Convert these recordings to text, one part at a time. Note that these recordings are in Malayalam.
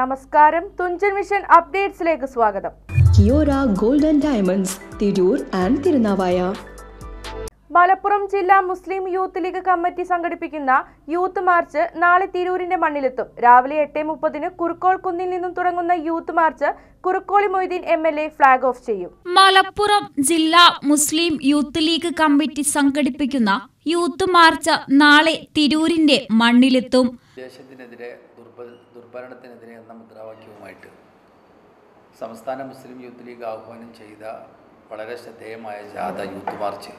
നമസ്കാരം. തുഞ്ചൻ മിഷൻ അപ്ഡേറ്റ്സിലേക്ക് സ്വാഗതം. Kiora Golden Diamonds Tirur and Thirunavaya. Malappuram ജില്ലാ മുസ്ലിം യൂത്ത് ലീഗ് കമ്മിറ്റി സംഘടിപ്പിക്കുന്ന യൂത്ത് മാർച്ച് നാളെ തിരൂരിന്റെ മണ്ണിലെത്തും. രാവിലെ എട്ട് മുപ്പതിന് കുറുക്കോൾ കുന്നിൽ നിന്നും തുടങ്ങുന്ന youth march Kurukkoli Moideen M L A flag off ചെയ്യും. മലപ്പുറം ജില്ലാ മുസ്ലിം യൂത്ത് ലീഗ് കമ്മിറ്റി സംഘടിപ്പിക്കുന്ന യൂത്ത് മാർച്ച് നാളെ തിരൂരിന്റെ മണ്ണിലെത്തും. ദുർഭരണത്തിനെതിരെ എന്ന മുദ്രാവാക്യവുമായിട്ട് സംസ്ഥാന മുസ്ലിം യൂത്ത് ലീഗ് ആഹ്വാനം ചെയ്ത വളരെ ശ്രദ്ധേയമായ ജാഥ യൂത്ത് മാർച്ച്.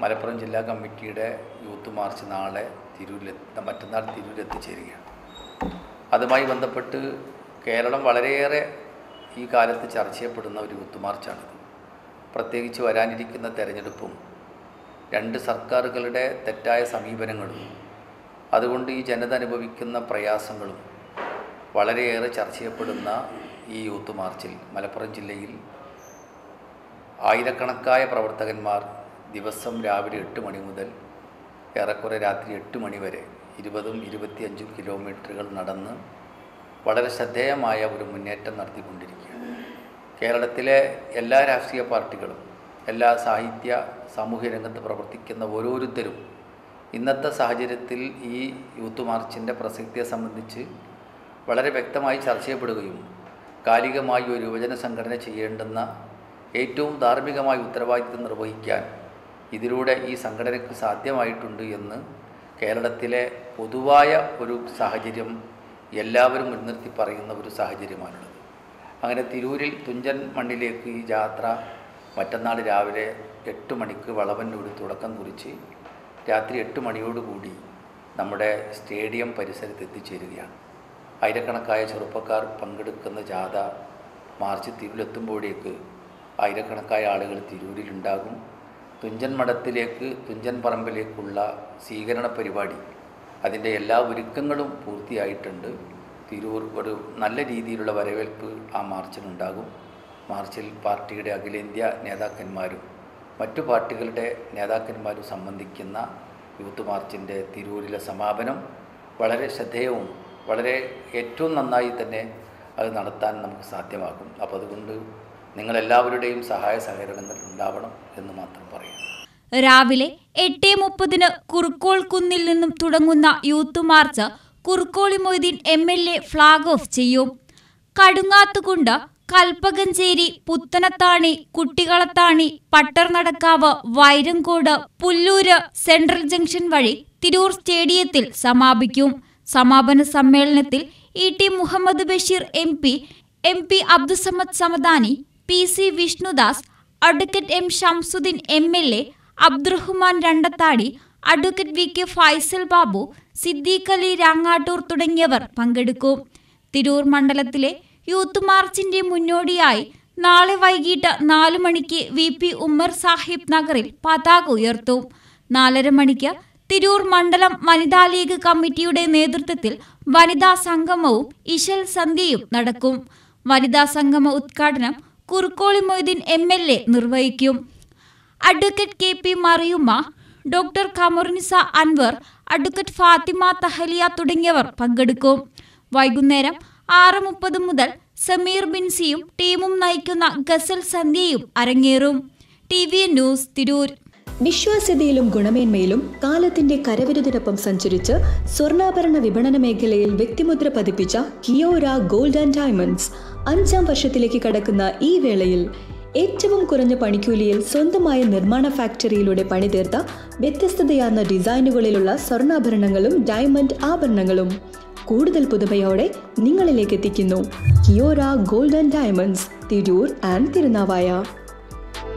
മലപ്പുറം ജില്ലാ കമ്മിറ്റിയുടെ യൂത്ത് മാർച്ച് നാളെ തിരൂരിലെത്ത മറ്റന്നാൾ തിരൂരിലെത്തിച്ചേരുകയാണ്. അതുമായി ബന്ധപ്പെട്ട് കേരളം വളരെയേറെ ഈ കാലത്ത് ചർച്ച ചെയ്യപ്പെടുന്ന ഒരു യൂത്ത് മാർച്ചാണിത്. പ്രത്യേകിച്ച് വരാനിരിക്കുന്ന തെരഞ്ഞെടുപ്പും രണ്ട് സർക്കാരുകളുടെ തെറ്റായ സമീപനങ്ങളും അതുകൊണ്ട് ഈ ജനത അനുഭവിക്കുന്ന പ്രയാസങ്ങളും വളരെയേറെ ചർച്ച ചെയ്യപ്പെടുന്ന ഈ യൂത്ത് മാർച്ചിൽ മലപ്പുറം ജില്ലയിൽ ആയിരക്കണക്കായ പ്രവർത്തകന്മാർ ദിവസം രാവിലെ എട്ട് മണി മുതൽ ഏറെക്കുറെ രാത്രി എട്ട് മണി വരെ ഇരുപതും ഇരുപത്തിയഞ്ചും കിലോമീറ്ററുകൾ നടന്ന് വളരെ ശ്രദ്ധേയമായ ഒരു മുന്നേറ്റം നടത്തിക്കൊണ്ടിരിക്കുകയാണ്. കേരളത്തിലെ എല്ലാ രാഷ്ട്രീയ പാർട്ടികളും എല്ലാ സാഹിത്യ സാമൂഹ്യ രംഗത്ത് പ്രവർത്തിക്കുന്ന ഓരോരുത്തരും ഇന്നത്തെ സാഹചര്യത്തിൽ ഈ യൂത്ത് മാർച്ചിന്റെ പ്രസക്തിയെ സംബന്ധിച്ച് വളരെ വ്യക്തമായി ചർച്ച ചെയ്യപ്പെടുകയും കാലികമായി ഒരു യുവജന സംഘടന ചെയ്യേണ്ടുന്ന ഏറ്റവും ധാർമ്മികമായ ഉത്തരവാദിത്വം നിർവഹിക്കാൻ ഇതിലൂടെ ഈ സംഘടനയ്ക്ക് സാധ്യമായിട്ടുണ്ട് എന്ന് കേരളത്തിലെ പൊതുവായ ഒരു സാഹചര്യം എല്ലാവരും മുൻനിർത്തി പറയുന്ന ഒരു സാഹചര്യമാണുള്ളത്. അങ്ങനെ തിരൂരിൽ തുഞ്ചൻ മണ്ണിലേക്ക് ഈ യാത്ര മറ്റന്നാൾ രാവിലെ എട്ട് മണിക്ക് വളവന്നൂരിൽ തുടക്കം കുറിച്ച് രാത്രി എട്ട് മണിയോടുകൂടി നമ്മുടെ സ്റ്റേഡിയം പരിസരത്ത് എത്തിച്ചേരുകയാണ്. ആയിരക്കണക്കായ ചെറുപ്പക്കാർ പങ്കെടുക്കുന്ന ജാഥ മാർച്ച് തിരുവിലെത്തുമ്പോഴേക്ക് ആയിരക്കണക്കായ ആളുകൾ തിരൂരിലുണ്ടാകും. തുഞ്ചൻ മഠത്തിലേക്ക് തുഞ്ചൻ പറമ്പിലേക്കുള്ള സ്വീകരണ പരിപാടി അതിന്റെ എല്ലാ ഒരുക്കങ്ങളും പൂർത്തിയായിട്ടുണ്ട്. തിരൂർ ഒരു നല്ല രീതിയിലുള്ള വരവേൽപ്പ് ആ മാർച്ചിനുണ്ടാകും മാർച്ചിൽ പാർട്ടിയുടെ അഖിലേന്ത്യാ നേതാക്കന്മാരും മറ്റു പാർട്ടികളുടെ നേതാക്കന്മാരും സംബന്ധിക്കുന്ന യൂത്ത് മാർച്ചിന്റെ തിരൂരിലെ സമാപനം വളരെ ശ്രദ്ധേയവും വളരെ ഏറ്റവും നന്നായി തന്നെ അത് നടത്താൻ നമുക്ക് സാധ്യമാകും. അപ്പോൾ അതുകൊണ്ട് നിങ്ങളെല്ലാവരുടെയും സഹായ സഹകരണങ്ങൾ ഉണ്ടാവണം എന്ന് മാത്രം പറയാം. രാവിലെ എട്ട് മുപ്പതിന് കുറുക്കോൾ കുന്നിൽ നിന്നും തുടങ്ങുന്ന youth march Kurukkoli Moideen M L A flag off ചെയ്യും. കടുങ്ങാത്തുകുണ്ട് കൽപ്പകഞ്ചേരി പുത്തനത്താണി കുട്ടികളത്താണി പട്ടർനടക്കാവ് വൈരങ്കോട് പുല്ലൂര് സെൻട്രൽ ജംഗ്ഷൻ വഴി തിരൂർ സ്റ്റേഡിയത്തിൽ സമാപിക്കും. സമാപന സമ്മേളനത്തിൽ E T Muhammad Basheer M P M P Abdussamad Samadani P C Vishnudas advocate M Shamsuddin M L A Abdurahman Randathani advocate V K Faisal Babu Siddique Ali Rangattoor തുടങ്ങിയവർ പങ്കെടുക്കും. തിരൂർ മണ്ഡലത്തിലെ യൂത്ത് മാർച്ചിന്റെ മുന്നോടിയായി നാളെ വൈകിട്ട് നാലു മണിക്ക് വി പി ഉമ്മർ സാഹിബ് നഗറിൽ പതാക ഉയർത്തും. നാലര മണിക്ക് തിരൂർ മണ്ഡലം വനിതാ ലീഗ് കമ്മിറ്റിയുടെ നേതൃത്വത്തിൽ വനിതാ സംഗമവും ഇശൽ സന്ധ്യയും നടക്കും. വനിതാ സംഗമ ഉദ്ഘാടനം Kurukkoli Moideen M L A നിർവഹിക്കും. Advocate K P Mariyumma doctor Khamarunnisa Anwar advocate Fathima Thahiliya തുടങ്ങിയവർ പങ്കെടുക്കും. വൈകുന്നേരം ആറ് മുപ്പത് മുതൽ സമീർ ബിൻസിയും ടീമും നയിക്കുന്ന ഗസൽ സന്ധ്യയും അരങ്ങേറും. TV news Tirur. വിശ്വാസ്യതയിലും ഗുണമേന്മയിലും കാലത്തിന്റെ കരവിരുതിനൊപ്പം സഞ്ചരിച്ച് സ്വർണാഭരണ വിപണന മേഖലയിൽ വ്യക്തിമുദ്ര പതിപ്പിച്ച കിയോര ഗോൾഡ് ആൻഡ് ഡയമണ്ട്സ് അഞ്ചാം വർഷത്തിലേക്ക് കടക്കുന്ന ഈ വേളയിൽ ഏറ്റവും കുറഞ്ഞ പണിക്കൂലിയിൽ സ്വന്തമായ നിർമ്മാണ ഫാക്ടറിയിലൂടെ പണിതീർത്ത വ്യത്യസ്തതയാർന്ന ഡിസൈനുകളിലുള്ള സ്വർണാഭരണങ്ങളും ഡയമണ്ട് ആഭരണങ്ങളും കൂടുതൽ പുതുമയോടെ നിങ്ങളിലേക്ക് എത്തിക്കുന്നു Kiora gold and diamonds Tirur and Tirunavaya.